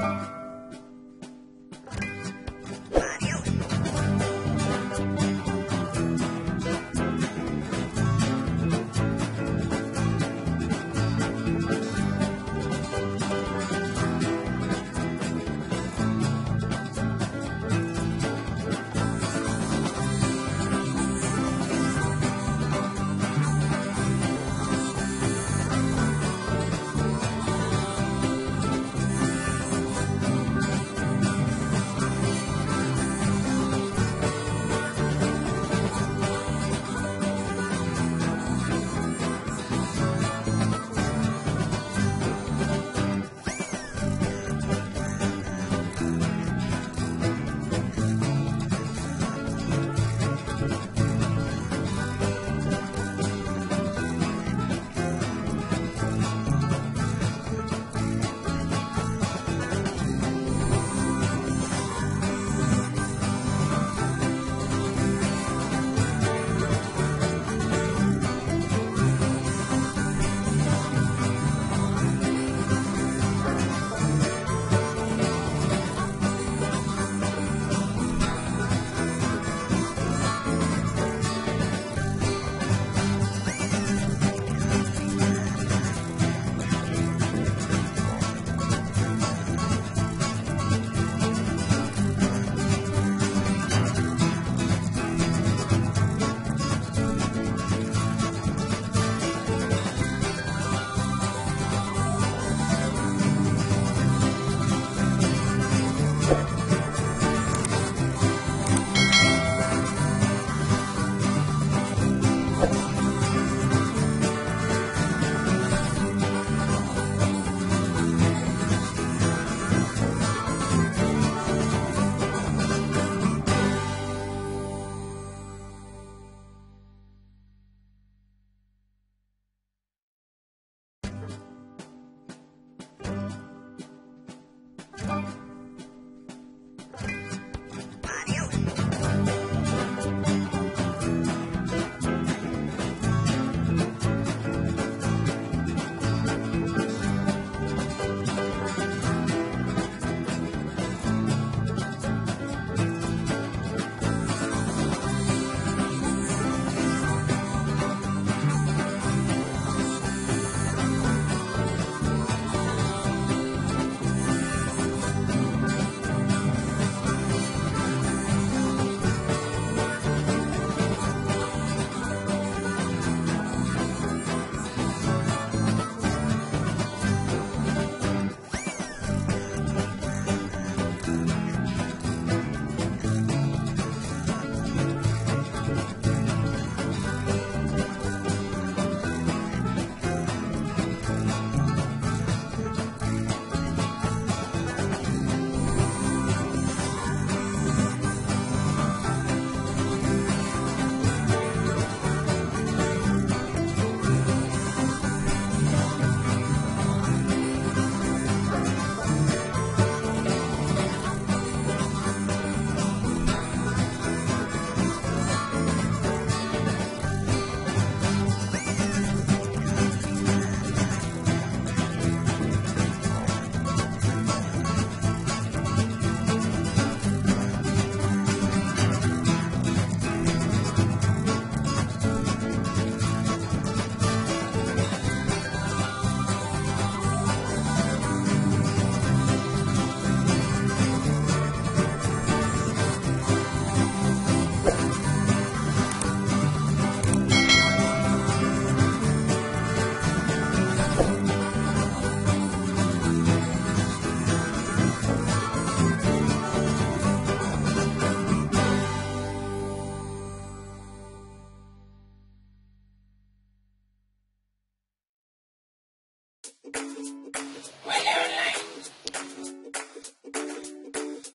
Bye.